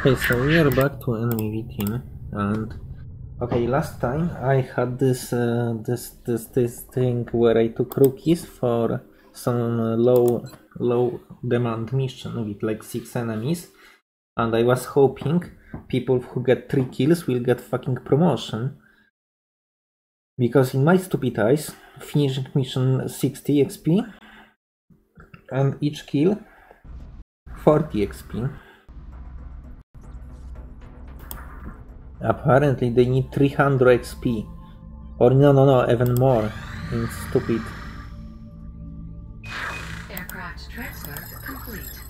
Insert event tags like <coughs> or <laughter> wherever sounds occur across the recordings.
Okay, so we are back to enemy team, and okay, last time I had this uh, this this this thing where I took rookies for some uh, low low demand mission with like six enemies, and I was hoping people who get three kills will get fucking promotion. Because in my stupid eyes, finishing mission 60 XP and each kill 40 XP. Apparently they need 300 XP. Or no, no, no, even more. In stupid. Aircraft transfer complete.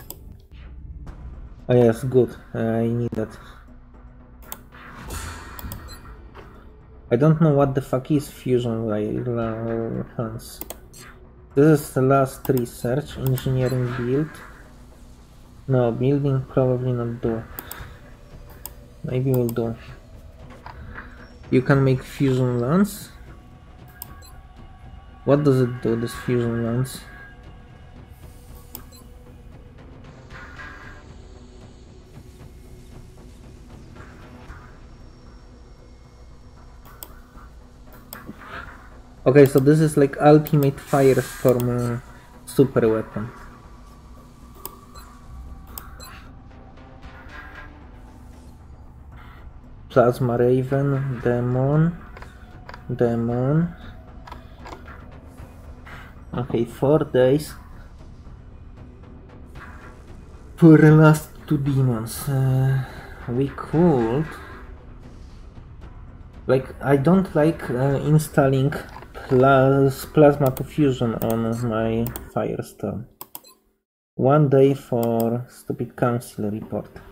Oh yes, good. I need that. I don't know what the fuck is fusion lance. This is the last research, engineering build. No, building probably not do. Maybe we'll do. You can make fusion lance. What does it do, this fusion lance? Okay, so this is like ultimate firestorm uh, super weapon. Plasma Raven, Demon, Demon. Okay, four days. For the last two demons. Uh, we could... Like, I don't like uh, installing plas plasma fusion on my Firestorm. One day for stupid council report.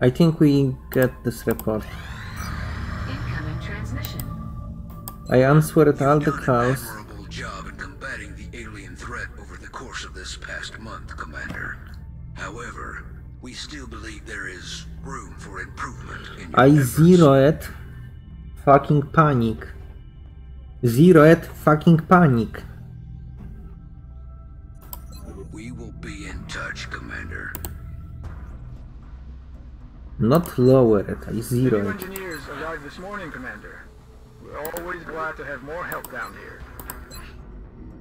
I think we get this report. Incoming transmission. I answered all the calls. an admirable job in combating the alien threat over the course of this past month, Commander. However, we still believe there is room for improvement in your I efforts. zeroed fucking panic. Zeroed fucking panic. Not lower it, I The engineers arrived this morning, Commander. We're always glad to have more help down here.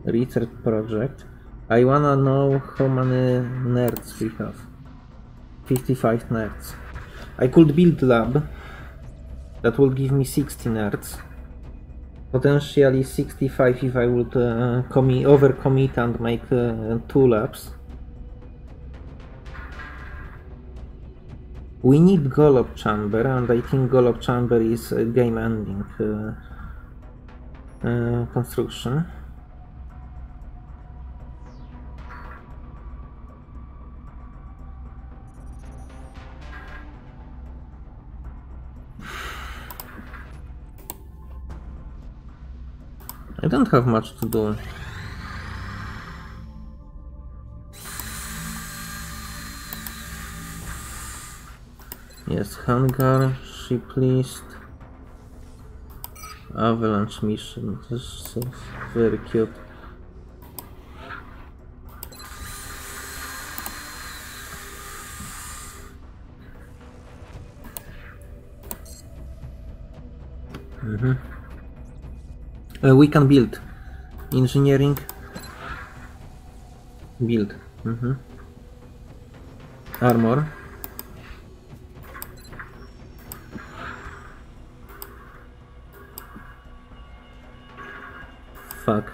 Research project. I wanna know how many nerds we have. 55 nerds. I could build lab. That will give me 60 nerds. Potentially 65 if I would uh, overcommit and make uh, two labs. We need Gollop Chamber, and I think Gollop Chamber is a game ending uh, uh, construction. I don't have much to do. Yes, hangar, ship list, avalanche mission. This is very cute. Uh, we can build. Engineering. Build. Mhm. Armor. Fuck.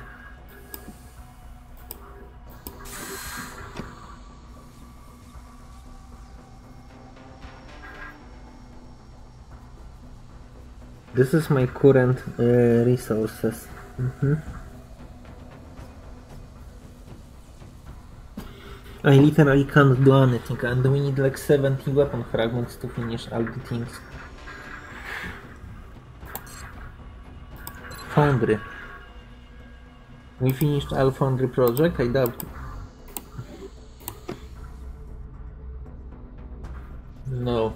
This is my current uh, resources. Mhm. I literally can't do anything and we need like 70 weapon fragments to finish all the things. Foundry. We finished all Foundry project, I doubt. No.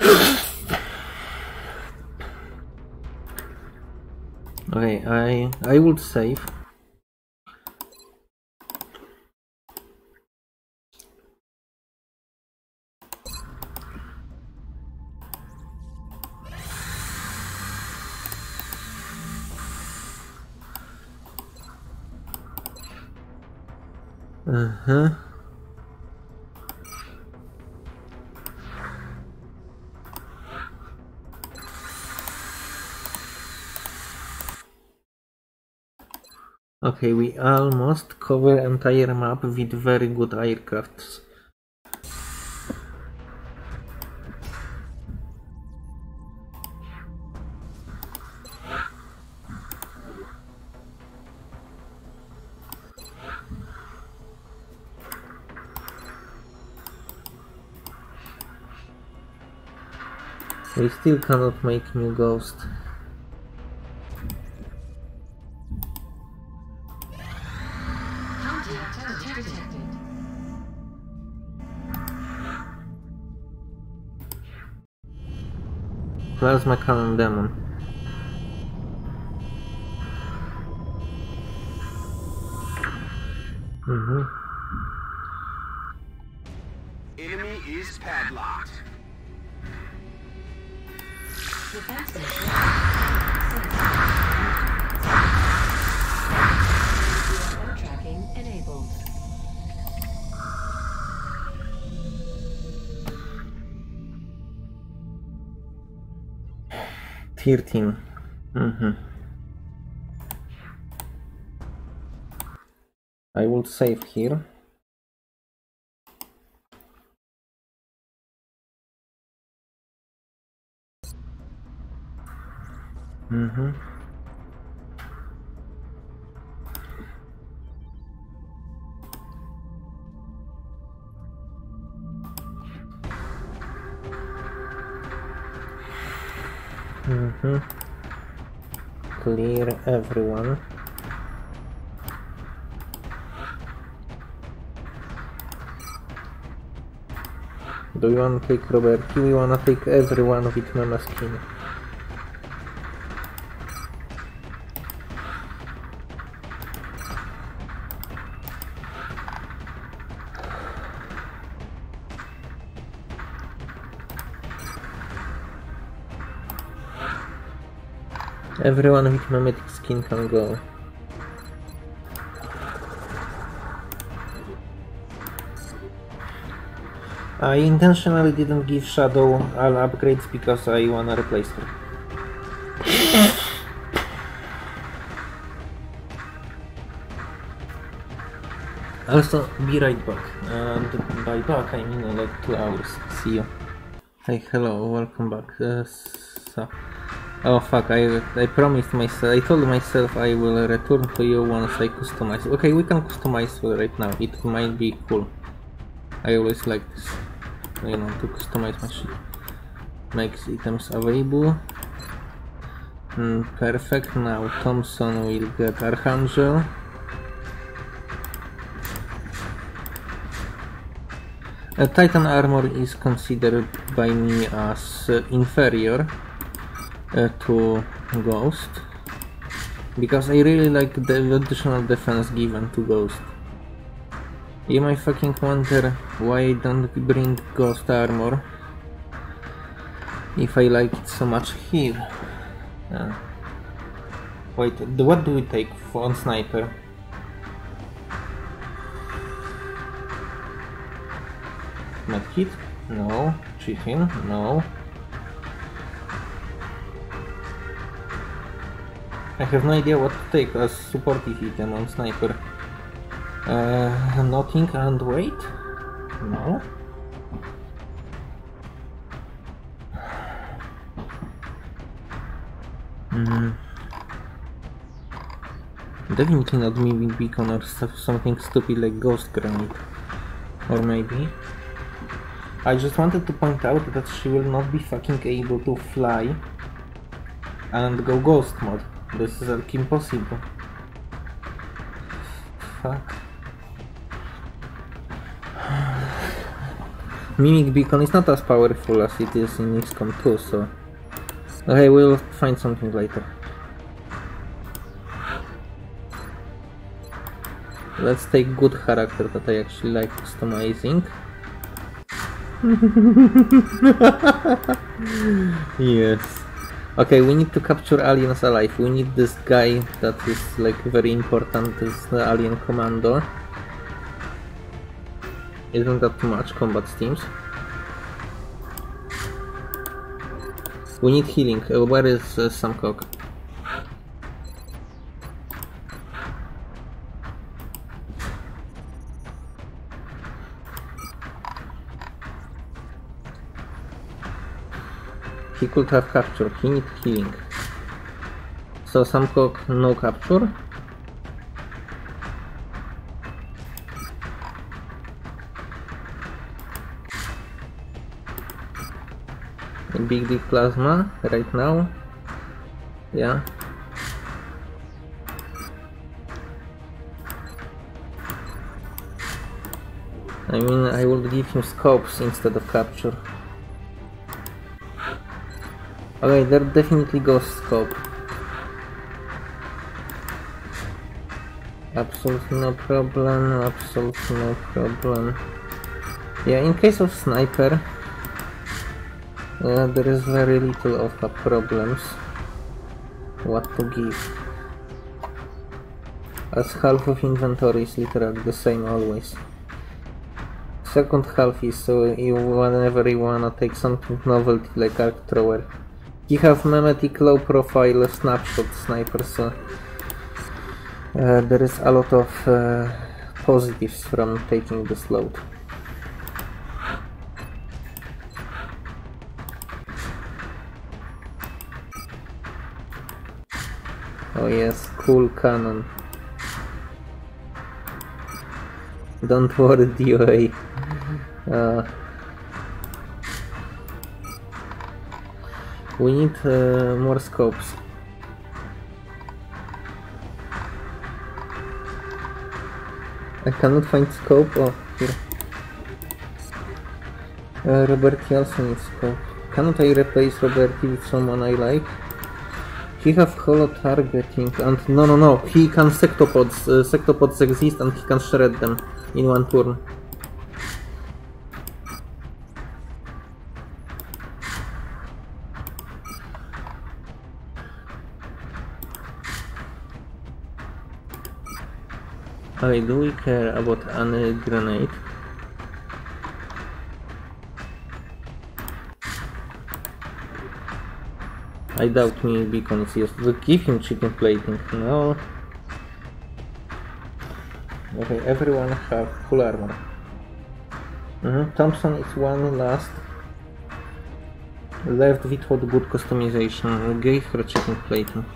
<sighs> Okay, I I would save. Uh-huh. Okay, we almost cover entire map with very good aircrafts. We still cannot make new ghost. Plasma Cannon Demon. 13. Mm-hmm. I will save here. Mm-hmm. Mm-hmm. Clear everyone. Do you wanna take Roberti? We wanna take everyone with Mama skin. Everyone with mimetic skin can go. I intentionally didn't give Shadow all upgrades because I wanna replace her. Also, be right back. And by back, I mean uh, like two hours. See you. Hey, hello, welcome back. Uh, so, oh fuck, I I promised myself, I told myself I will return to you once I customize. Okay, we can customize right now. It might be cool. I always like this, you know, to customize my shit. Makes items available. Mm, perfect. Now Thompson will get Archangel. Uh, Titan armor is considered by me as uh, inferior uh, to Ghost because I really like the additional defense given to Ghost. You might fucking wonder why I don't bring Ghost armor if I like it so much here. Uh, wait, what do we take for on sniper? Medkit? No. Chicken? No. I have no idea what to take as support supportive item on sniper. Uh, nothing and wait? No. Mm. Definitely not moving beacon or something stupid like ghost grenade. Or maybe. I just wanted to point out that she will not be fucking able to fly and go ghost mode. This is like impossible. Fuck. Mimic Beacon is not as powerful as it is in XCOM 2, so... Okay, we'll find something later. Let's take good character that I actually like customizing. <laughs> yes. Okay, we need to capture aliens alive. We need this guy that is like very important, this the alien commando. Isn't that too much, combat stims? We need healing. Uh, where is uh, Samcock? He could have captured. He need healing. So some Samcock no capture. Big D plasma right now. Yeah. I mean, I would give him scopes instead of capture. Okay, there definitely goes scope. Absolutely no problem, absolutely no problem. Yeah, in case of sniper, uh, there is very little of a problems what to give. As half of inventory is literally the same always. Second half is so you whenever you wanna take something novelty like arc thrower. You have mimetic low profile snapshot sniper so uh, there is a lot of uh, positives from taking this load. Oh yes, cool cannon. Don't <laughs> worry, DOA. Uh, we need uh, more scopes. I cannot find scope. Oh, here. Uh, Roberti also needs scope. Cannot I replace Roberti with someone I like? He have holo targeting and no no no he can sectopods uh, sectopods exist and he can shred them in one turn. Okay, do we care about any grenade? I doubt me beacon is used. To give him chicken plating. No. Okay, everyone have full armor. Mhm, Thompson is one last. Left without good customization. Gave her chicken plating.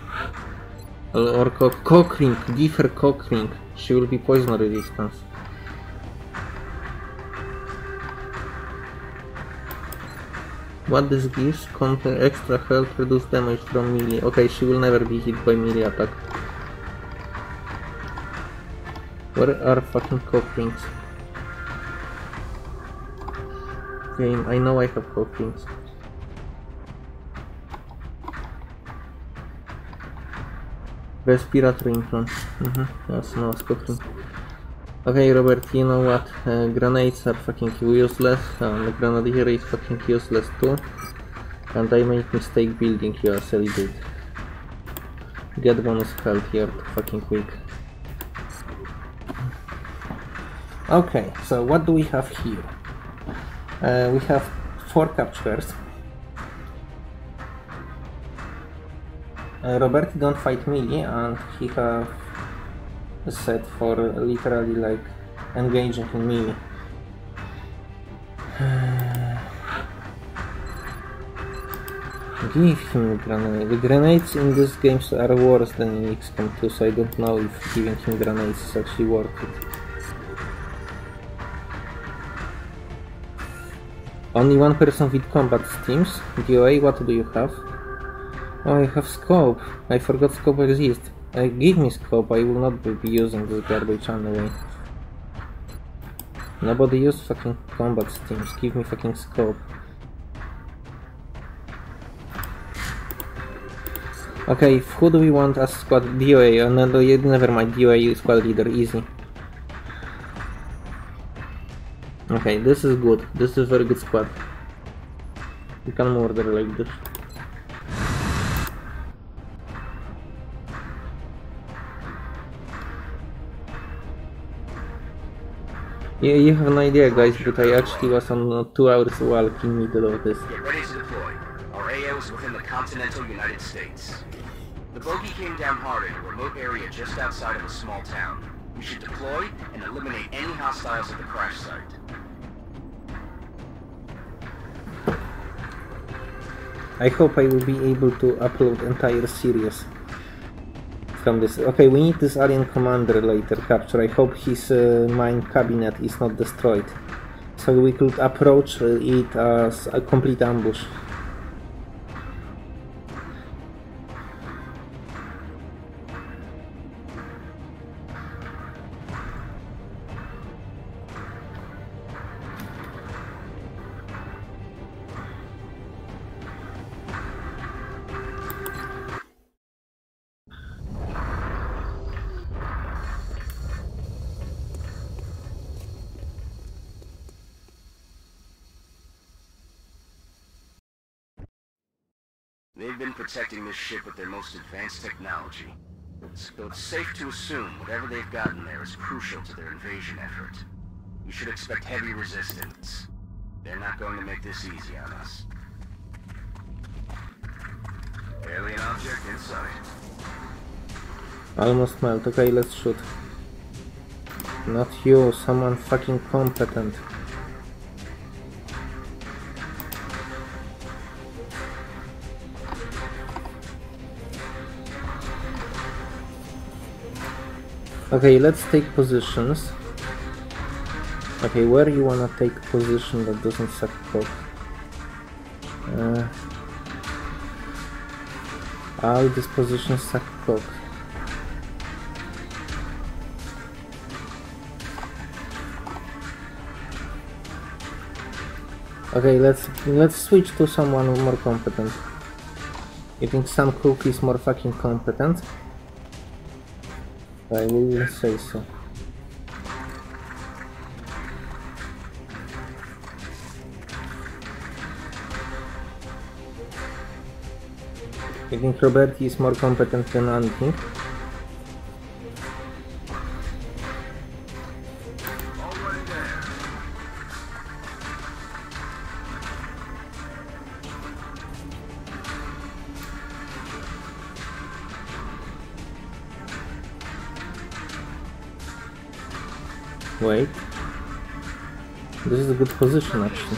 Or, or co cock ring. Give her cock ring. She will be poison resistance. What this gives? Counter extra health, reduce damage from melee. Okay, she will never be hit by melee attack. Where are fucking cock rings? Game, I know I have cock Respiratory implant. Mhm, yes, no, cock ring. Okay, Robert, you know what? Uh, grenades are fucking useless, and the grenadier is fucking useless too. And I made mistake building you as I did. Get bonus health here to fucking quick. Okay, so what do we have here? Uh, we have four captures. Roberti don't fight melee and he have set for literally like engaging in melee. <sighs> Give him grenade. The grenades in these games are worse than in XCOM 2, so I don't know if giving him grenades is actually worth it. Only one person with combat stims. DOA, what do you have? Oh, I have scope. I forgot scope exists. Uh, give me scope, I will not be using this garbage anyway. Nobody use fucking combat stims, give me fucking scope. Okay, who do we want as squad? DOA, oh, no, never mind, DOA squad leader, easy. Okay, this is good. This is very good squad. You can murder like this. Yeah, you have an idea, guys, but I actually was on uh, two hours walk in middle of this. Get ready to deploy. Our AO is within the continental United States. The bogey came down hard in a remote area just outside of a small town. We should deploy and eliminate any hostiles at the crash site. I hope I will be able to upload entire series from this. Okay, we need this alien commander later capture. I hope his uh, mine cabinet is not destroyed. So we could approach it as a complete ambush. Protecting this ship with their most advanced technology. So it's safe to assume whatever they've gotten there is crucial to their invasion effort. We should expect heavy resistance. They're not going to make this easy on us. Alien object inside. Almost melt. Okay, let's shoot. Not you, someone fucking competent. Okay, let's take positions. Okay, where you wanna take position that doesn't suck cock? Uh, all these positions suck cock. Okay, let's let's switch to someone more competent. You think Sam Cook is more fucking competent? I will say so. You think Roberti is more competent than anything? Position actually.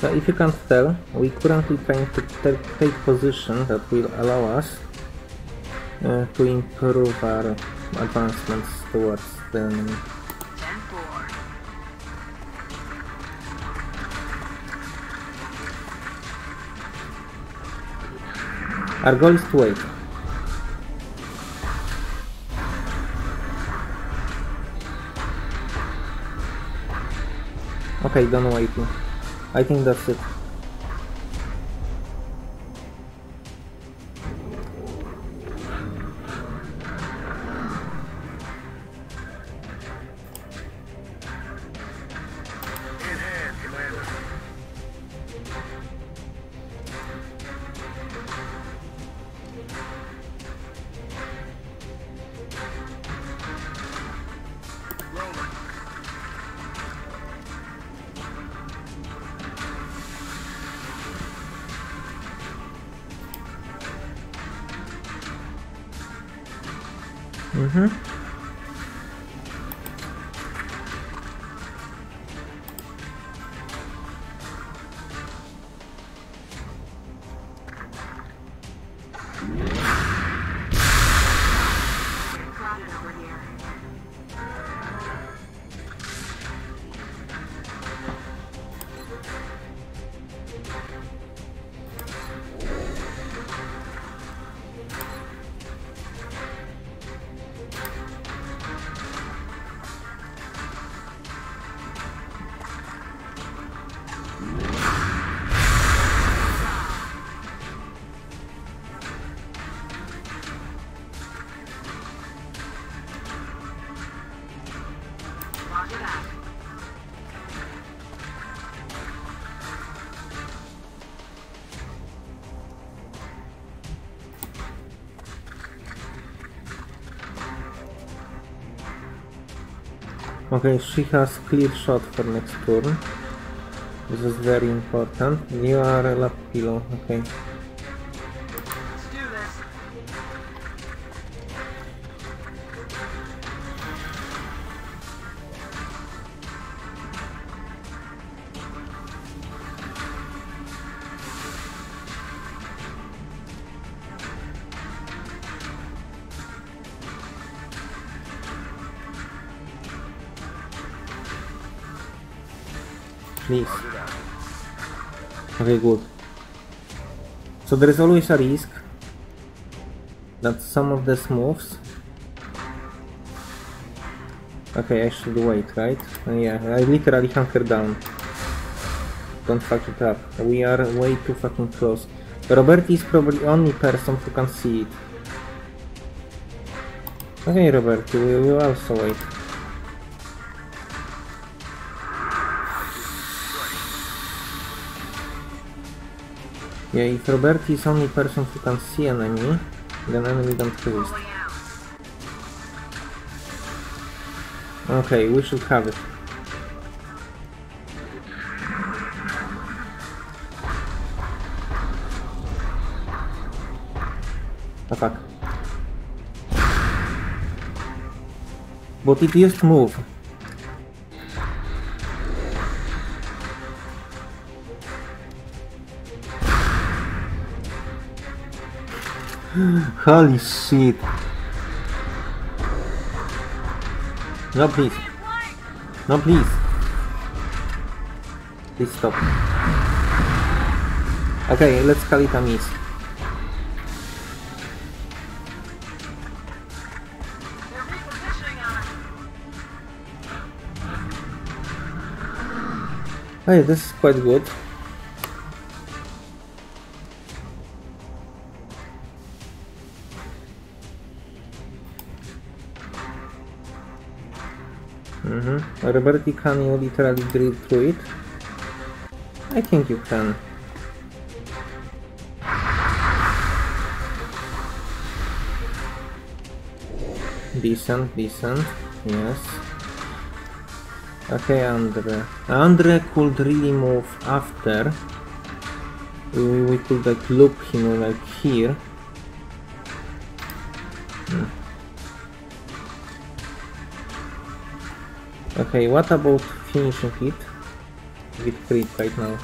So if you can't tell, we currently trying to ta- take position that will allow us uh, to improve our advancements towards the enemy. Our goal is to wait. Okay, done waiting. I think that's it. Okay, she has clear shot for next turn. This is very important. You are a Lapillo, okay. Okay, good. So there is always a risk that some of these moves. Okay, I should wait, right? Uh, yeah, I literally hunker down. Don't fuck it up. We are way too fucking close. Robert is probably only person who can see it. Okay, Robert, we will also wait. Yeah, if Robert is only person who can see enemy, then enemy don't out. Okay, we should have it. Fuck. But it used move. Holy shit. No, please. No, please. Please stop. Okay, let's call it a miss. Hey, this is quite good. Roberti, can you literally drill through it? I think you can. Decent, decent, yes. Okay, Andre. Andre could really move after. We, we could like loop him like here. Okay, what about finishing it with crit right now?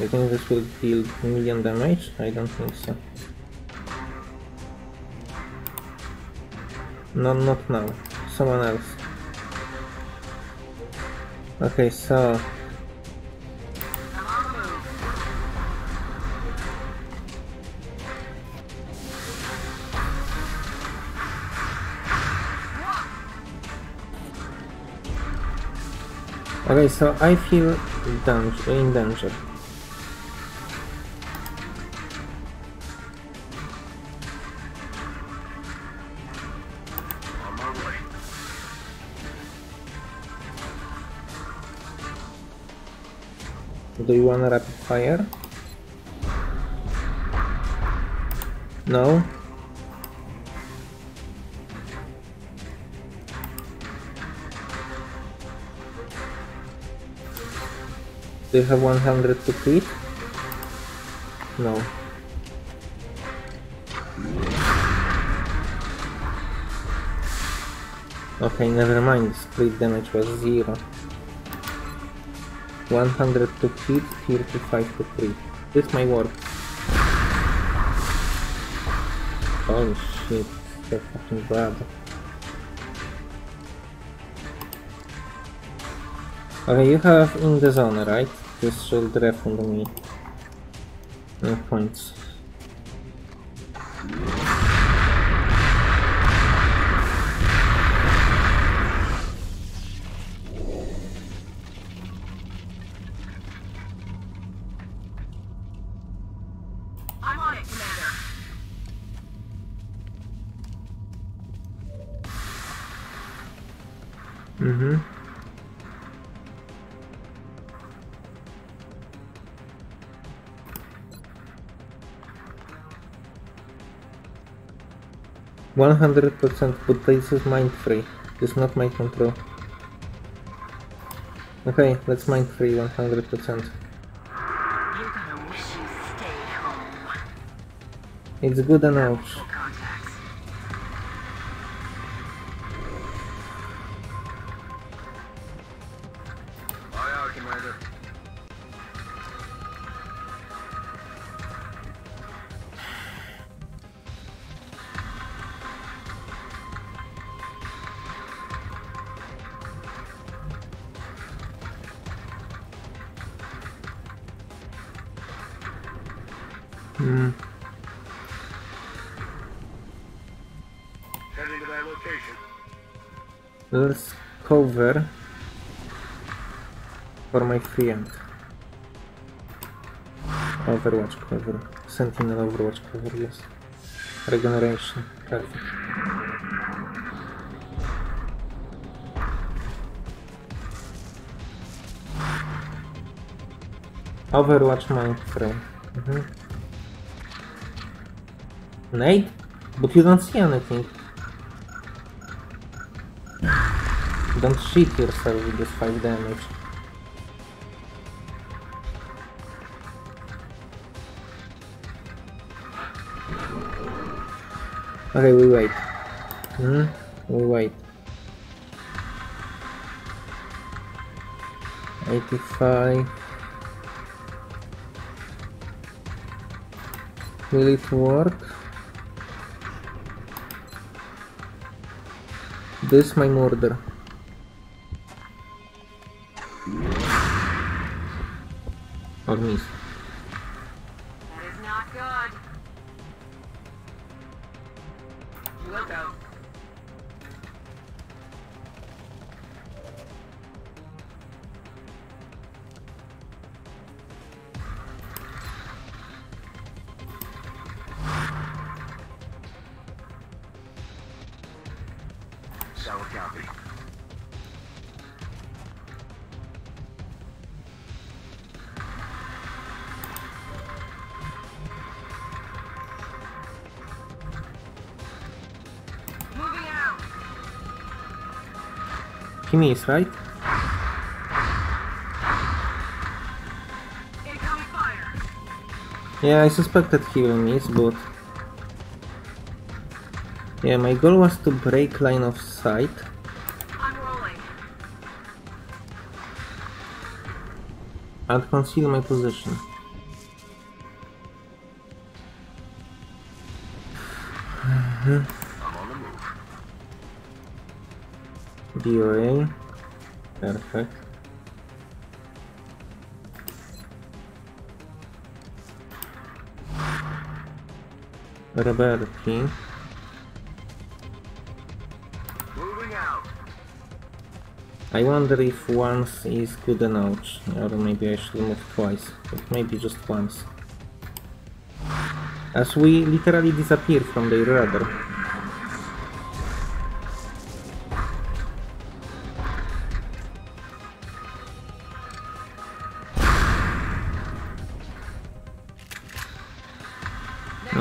I think this will deal million damage? I don't think so. No, not now. Someone else. Okay, so okay, so I feel in danger. Do you wanna rapid fire? No? Do you have 100 to crit? No. Okay, never mind, split damage was 0. 100 to hit, 35 to crit. This might work. Oh shit, so fucking bad. Okay, you have in the zone, right? This should refund me uh, points. 100%, but this is mind fray. It's not my control. Okay, let's mind fray 100%. You're gonna wish you stayed home. It's good enough. My friend. Overwatch cover. Sentinel Overwatch cover, yes. Regeneration. Perfect. Overwatch mind frame. Mhm. Nate? But you don't see anything. Don't cheat yourself with this 5 damage. Okay, we wait. Hmm? We wait. 85. Will it work? This my murder. Or miss. Right? Yeah, I suspected he will miss, but... Yeah, my goal was to break line of sight. And conceal my position. I'm on the move. DOA. Perfect. Moving out. I wonder if once is good enough, or maybe I should move twice, but maybe just once. As we literally disappear from their radar.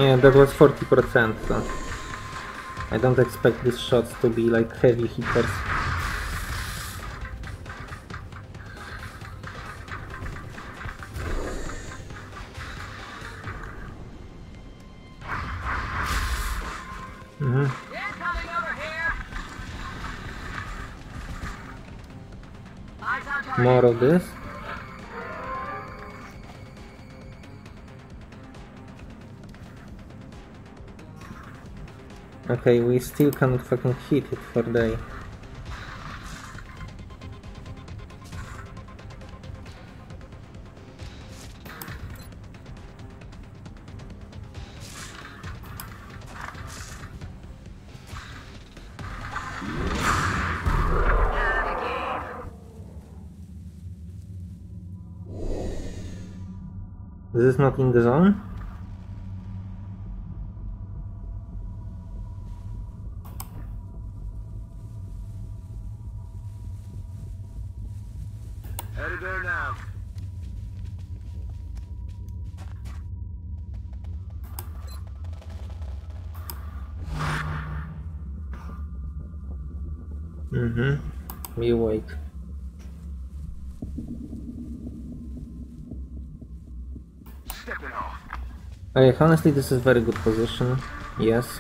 Yeah, that was 40%, so I don't expect these shots to be like heavy hitters. Mhm. Target. More of this. Okay, we still cannot fucking hit it for day. This is not in the zone? Mm-hmm. Okay, honestly, this is very good position. Yes.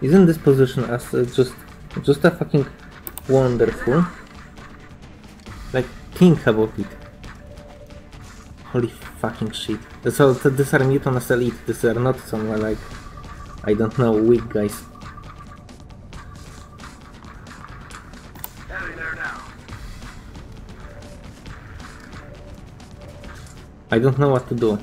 Isn't this position as uh, just just a fucking wonderful? Think about it. Holy fucking shit. So th- these are Muton Elite, these are not some uh, like I don't know weak guys. Heading there now. I don't know what to do.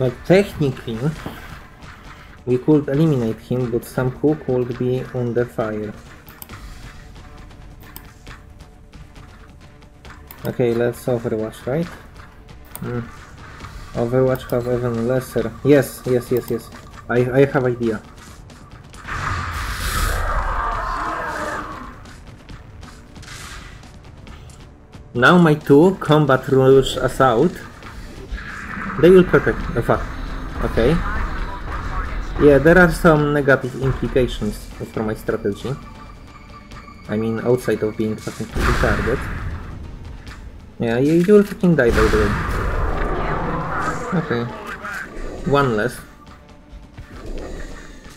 Like technically, we could eliminate him, but Sam Cook would be on the fire. Okay, let's Overwatch, right? Hmm. Overwatch have even lesser. Yes, yes, yes, yes. I I have idea. Now my two combat rules out. They will protect. the fuck. Okay. Yeah, there are some negative implications for my strategy. I mean, outside of being fucking retarded. Yeah, you, you will fucking die by the way. Okay. One less.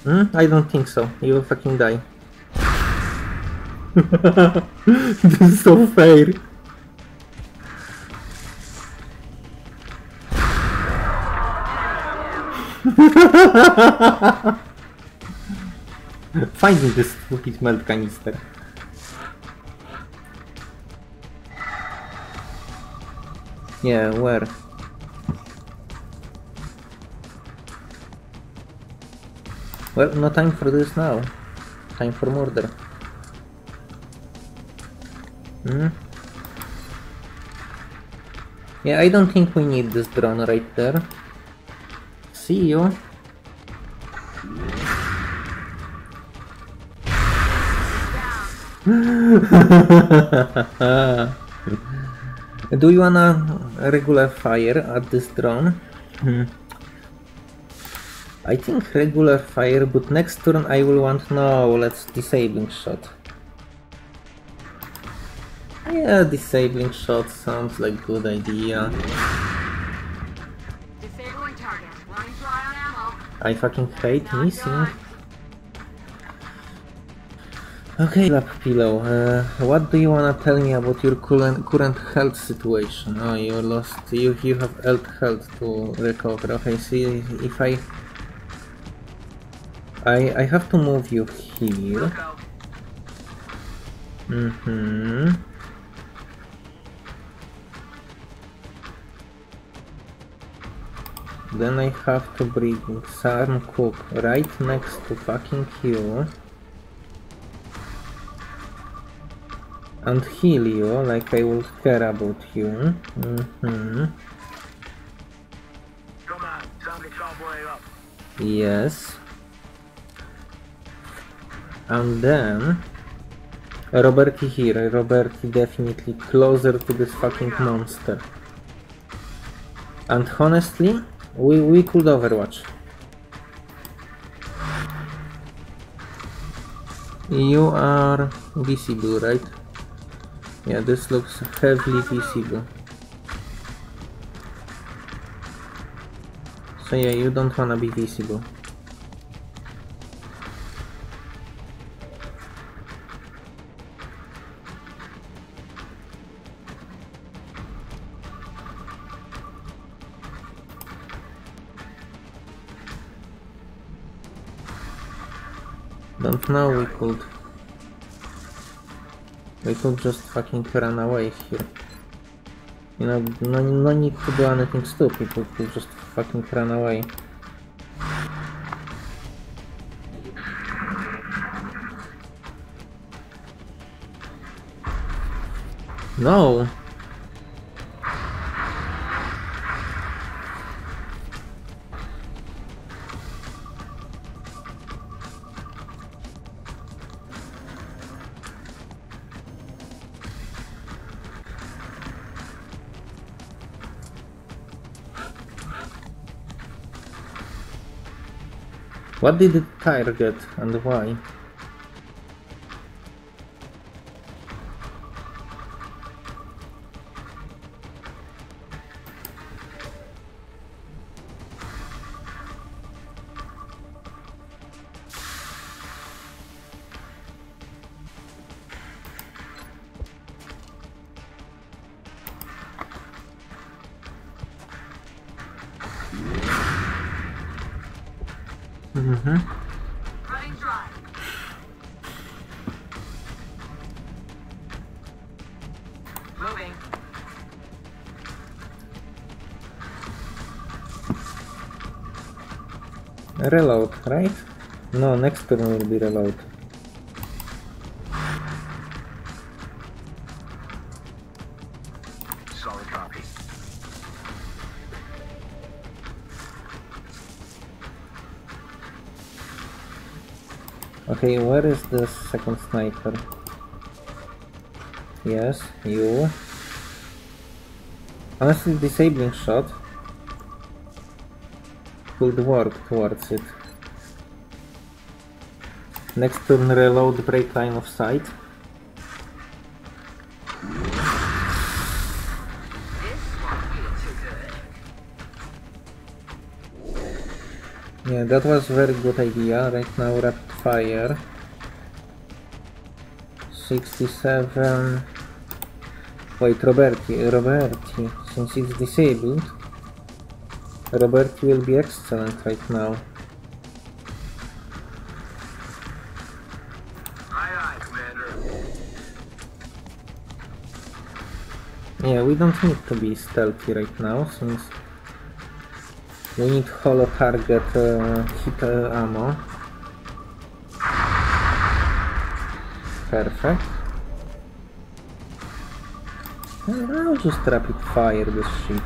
Hmm? I don't think so. You will fucking die. <laughs> this is so fair. <laughs> Find me this stupid meld canister. Yeah, where? Well, no time for this now. Time for murder. Hmm? Yeah, I don't think we need this drone right there. See you. <laughs> Do you wanna regular fire at this drone? Hmm. I think regular fire, but next turn I will want no, let's disabling shot. Yeah, disabling shot sounds like good idea. Disabling target. Running dry on ammo. I fucking hate missing. Okay, lap pillow. Uh, what do you wanna tell me about your current current health situation? Oh, you lost. You you have health health to recover. Okay, see if I. I I have to move you here. Mm-hmm. Then I have to bring Sam Cook right next to fucking you. And heal you like I will care about you. Cowboy up. Yes. And then Roberti here. Roberti definitely closer to this fucking monster. And honestly, we, we could overwatch. You are visible, right? Yeah, this looks heavily visible. So yeah, you don't wanna be visible. Don't know we could. We could just fucking run away here. You know, no, no need to do anything stupid, we could just fucking run away. No! What did it get and why? Mm-hmm. Running dry. Moving. Reload, right? No, next turn will be reload. Okay, where is the second sniper? Yes, you. Honestly, disabling shot could work towards it. Next turn, reload, break line of sight. Yeah, that was very good idea. Right now, rapid fire. 67. Wait, Roberti, Roberti, since it's disabled, Roberti will be excellent right now. Aye, aye, Commander. Yeah, we don't need to be stealthy right now, since we need hollow target uh, hit uh, ammo. Perfect. I'll just rapid fire this shit.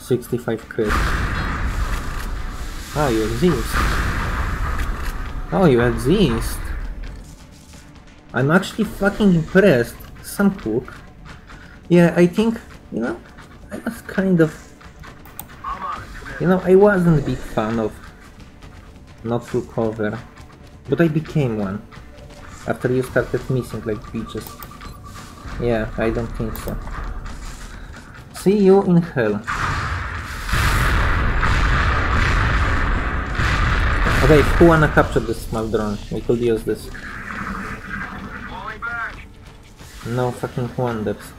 65 crit. Ah, you exist. Oh, you exist. I'm actually fucking impressed. Sam Cook. Yeah, I think, you know, I was kind of, you know, I wasn't a big fan of not full cover, but I became one after you started missing like bitches. Yeah, I don't think so. See you in hell. Okay, who wanna capture this small drone? We could use this. No fucking wonders.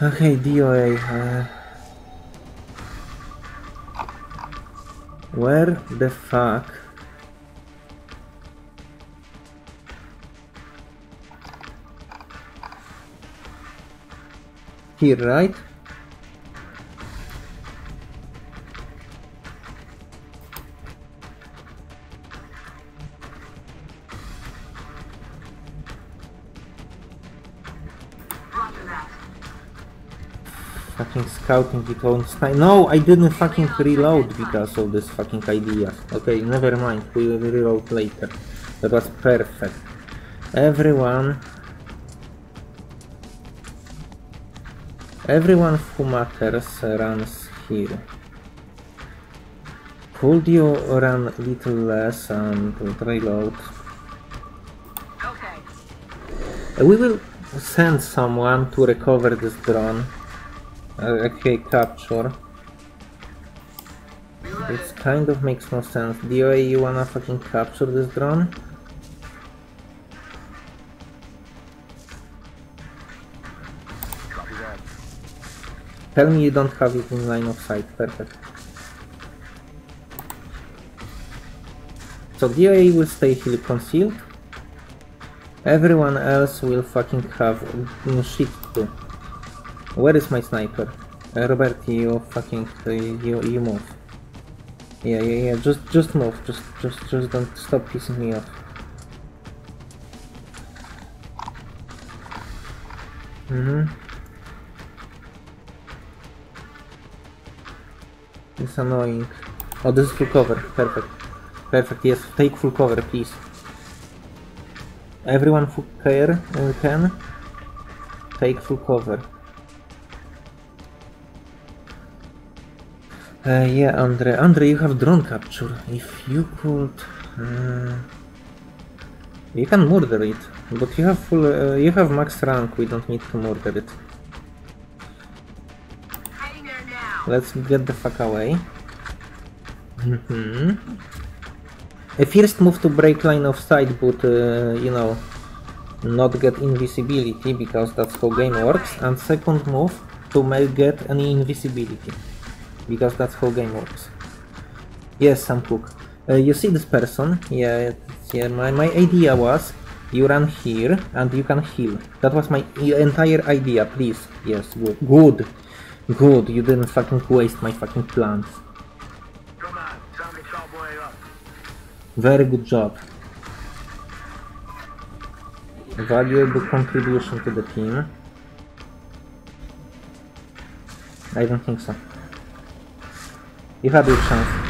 Okay, DOA. Uh, where the fuck? Here, right? Scouting it on snipe. No, I didn't fucking reload because of this fucking idea. Okay, never mind. We will reload later. That was perfect. Everyone. Everyone who matters runs here. Could you run a little less and reload? Okay. We will send someone to recover this drone. Uh, okay, capture. It kind of makes no sense. DOA, you wanna fucking capture this drone? Tell me you don't have it in line of sight. Perfect. So DOA will stay here concealed. Everyone else will fucking have shit to do. Where is my sniper? Uh, Robert, you fucking uh, you you move. Yeah, yeah, yeah. Just just move. Just just just don't stop pissing me off. Mhm. It's annoying. Oh, this is full cover. Perfect. Perfect. Yes, take full cover, please. Everyone who care uh, can take full cover. Uh, yeah, Andre. Andre, you have drone capture. If you could, you can murder it, but you have full. Uh, you have max rank. We don't need to murder it. Let's get the fuck away. hmm A first move to break line of sight, but uh, you know, not get invisibility because that's how game works. And second move to make get any invisibility because that's how game works. Yes, Sam Cook. Uh, you see this person? Yeah, yeah. My my idea was you run here and you can heal. That was my entire idea. Please, yes, good, good, good. You didn't fucking waste my fucking plans. Very good job. Valuable contribution to the team. I don't think so. You had your chance.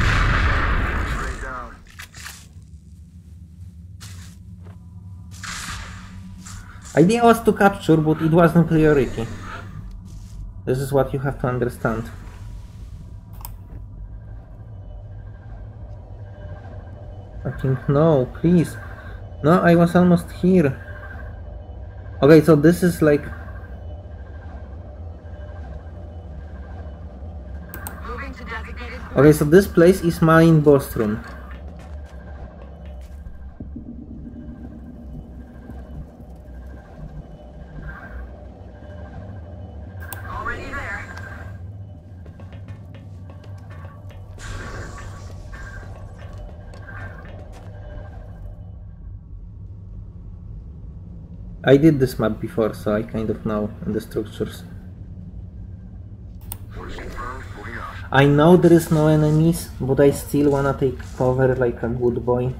Idea was to capture, but it wasn't priority. This is what you have to understand. I think no, please. No, I was almost here. Okay, so this is like Okay, so this place is mine boss room. I did this map before, so I kind of know the structures. Orders confirmed. Moving on. I know there is no enemies, but I still wanna take cover like a good boy.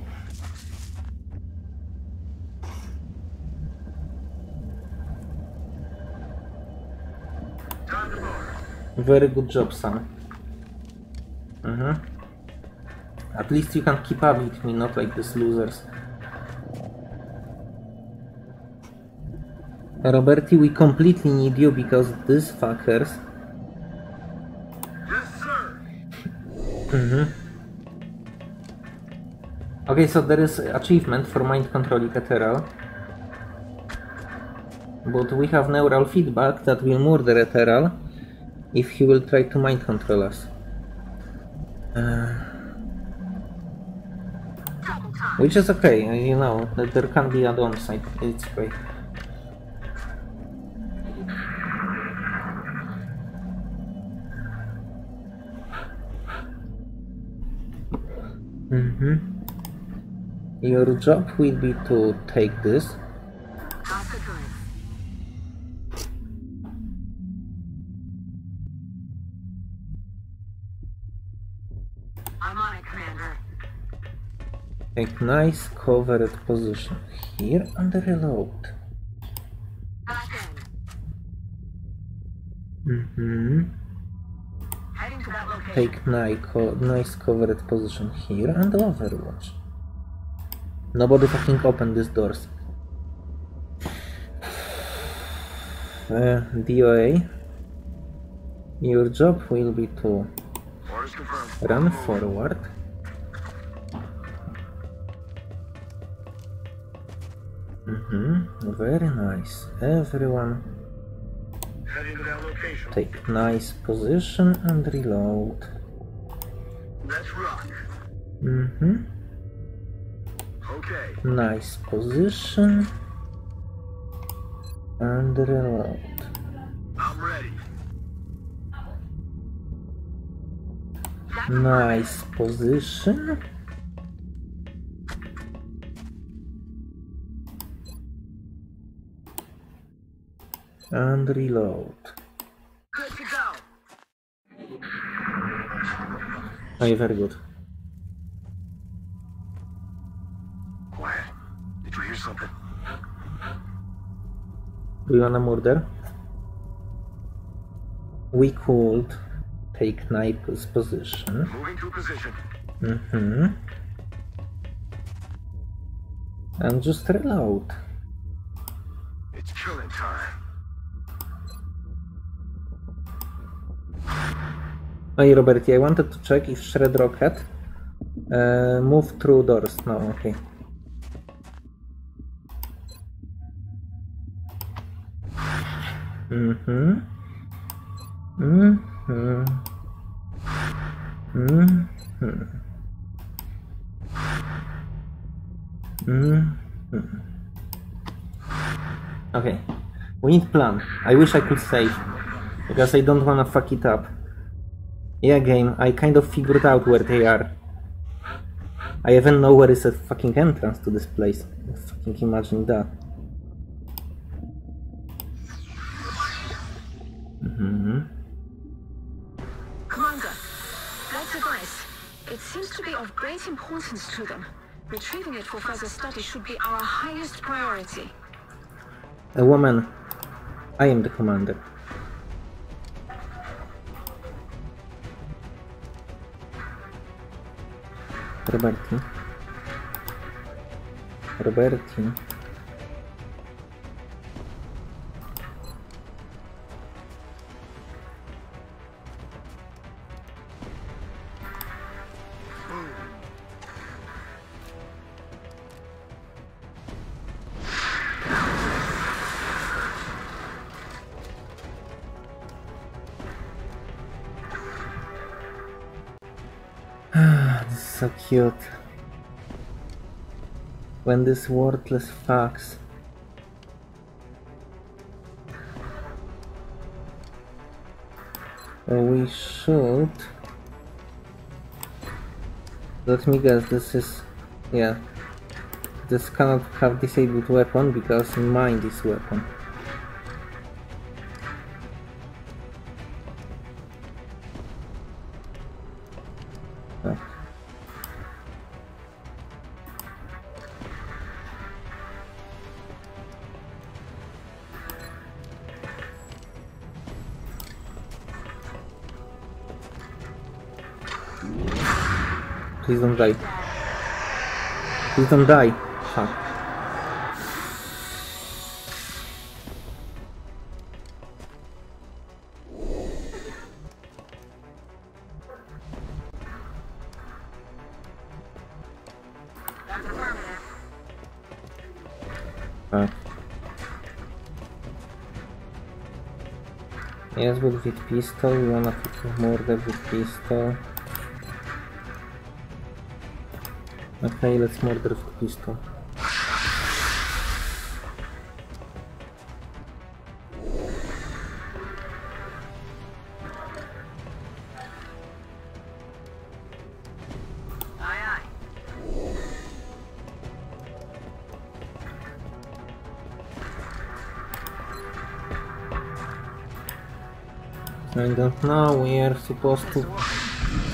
Very good job, Sam. Mhm. At least you can keep up with me, not like these losers. Roberti, we completely need you because these fuckers. Mhm. Okay, so there is achievement for mind control Ethereal. But we have neural feedback that will murder Ethereal if he will try to mind control us. Uh, which is okay, you know, there can be a downside. It's great. Mm-hmm. Your job will be to take this. I'm on it, Commander. Take nice covered position here and reload. Mm-hmm. Heading to that location. Take nice, covered position here and overwatch. Nobody fucking open these doors. <sighs> Uh, DOA. Your job will be to run forward. Mm-hmm. Very nice. Everyone Take nice position and reload. Let's rock. Mm-hmm. Okay. Nice position and reload. I'm ready. Nice position. and reload. Oh, very good. Quiet. Did you hear something? Do you wanna murder? We could take Night's position. Moving to position. Mm-hmm. And just reload. Hey Roberti, I wanted to check if Shred Rocket uh, move through doors. No, okay. Mm-hmm. Mm-hmm. Mm-hmm. Mm-hmm. Okay. We need plan. I wish I could save. Because I don't wanna fuck it up. Yeah, game, I kind of figured out where they are. I even know where is a fucking entrance to this place. Fucking imagine that. hmm Commander, that device. It seems to be of great importance to them. Retrieving it for further study should be our highest priority. A woman. I am the commander. Roberti. Roberti. Cute. When this worthless fox Uh, we should let me guess this is yeah this cannot have disabled weapon because mine this weapon Ah. Please don't die. Please don't die. Fuck. Yes, but with pistol, we wanna fucking murder with pistol. Okay, let's murder with pistol. I don't know, we are supposed to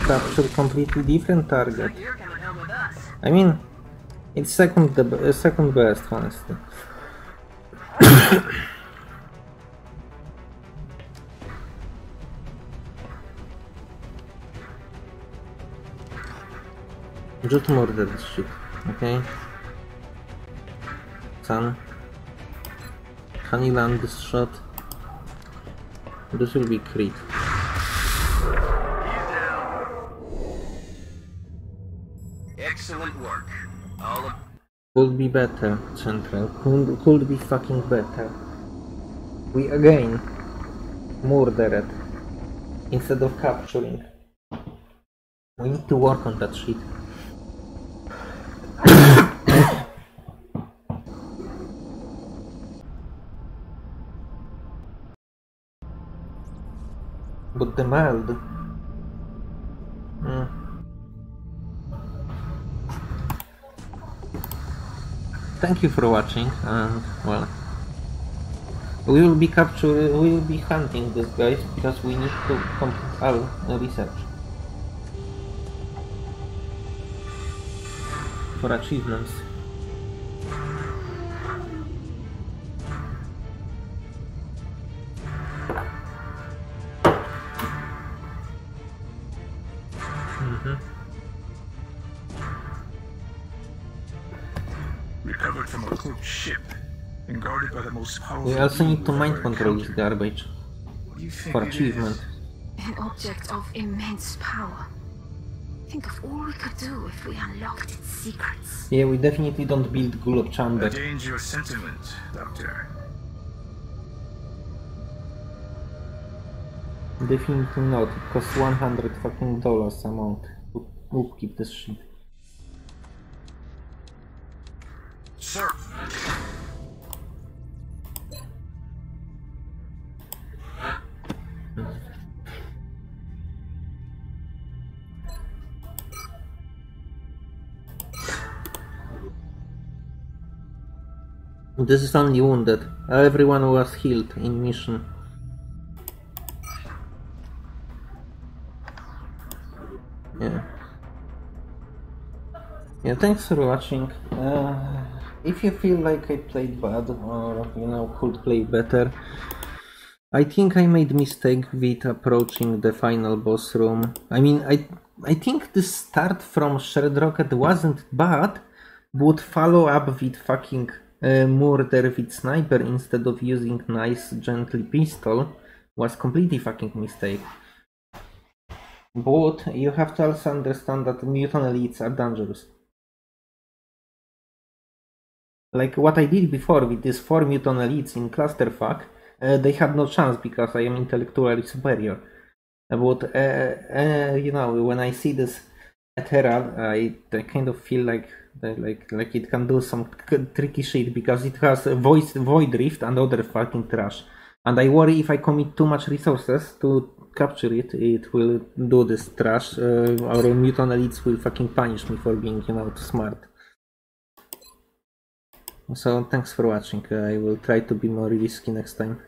capture completely different target. You're coming home with us. I mean, it's second the second best, honestly. <coughs> Just murder this shit, okay? Son, can you land this shot? This will be crit. Excellent work. All Could be better, Central. Could, could be fucking better. We again murdered instead of capturing. We need to work on that shit. <coughs> but the mild. Thank you for watching and well We will be capturing, We will be hunting these guys because we need to complete our research for achievements. We also need to mind control ever this garbage What do you think for achievement. An object of immense power. Think of all we could do if we unlocked its secrets. Yeah, we definitely don't build Gollop Chamber. dangerous sentiment, Doctor. Definitely not. It costs 100 fucking dollars amount to upkeep this shit. Sir. This is only wounded. Everyone was healed in mission. Yeah. Yeah, thanks for watching. Uh, if you feel like I played bad or you know could play better, I think I made mistake with approaching the final boss room. I mean, I I think the start from Shred Rocket wasn't bad, but follow up with fucking murder with sniper instead of using nice gently pistol was completely fucking mistake. But you have to also understand that Muton elites are dangerous. Like what I did before with these four Muton elites in Clusterfuck, uh, they had no chance because I am intellectually superior. But uh, uh, you know, when I see this Ethereal, I, I kind of feel like like like it can do some tricky shit because it has a voice void rift and other fucking trash. And I worry if I commit too much resources to capture it, it will do this trash. Uh, our Muton elites will fucking punish me for being, you know, too smart. So thanks for watching. I will try to be more risky next time.